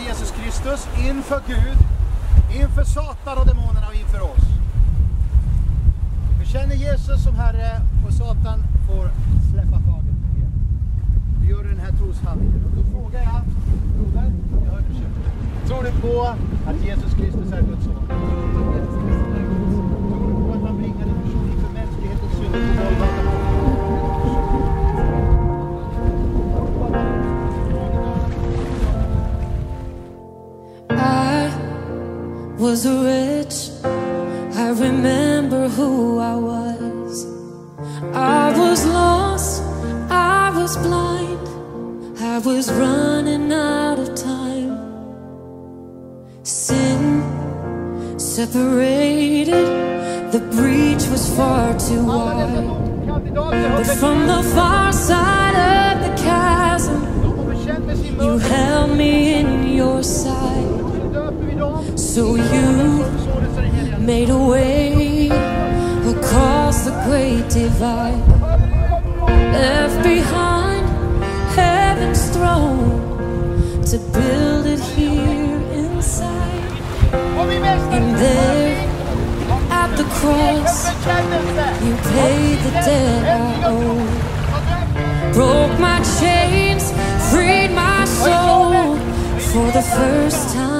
till Jesus Kristus inför Gud, inför Satan och demonerna och inför oss. Bekänner Jesus som Herre och Satan får släppa taget med er. Vi gör den här troshandlingen. Och då frågar jag, Robert, jag hörde du Tror du på att Jesus Kristus är Guds son? Was rich. I remember who I was. I was lost. I was blind. I was running out of time. Sin separated. The breach was far too wide. But from the far side of the chasm, made a way across the great divide. Left behind heaven's throne to build it here inside. And there at the cross, you paid the debt I owed. Broke my chains, freed my soul. For the first time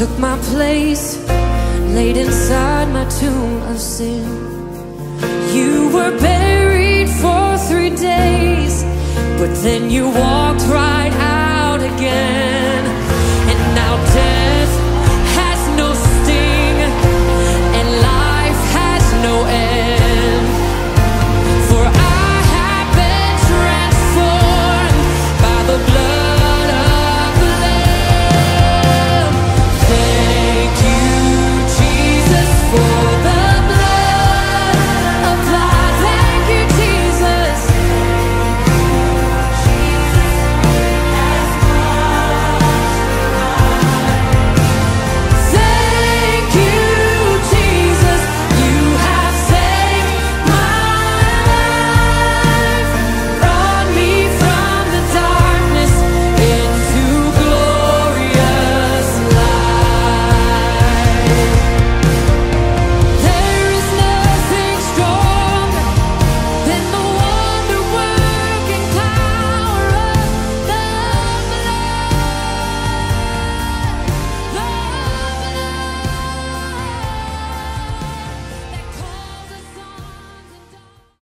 took my place, laid inside my tomb of sin. You were buried for three days, but then you walked right out again.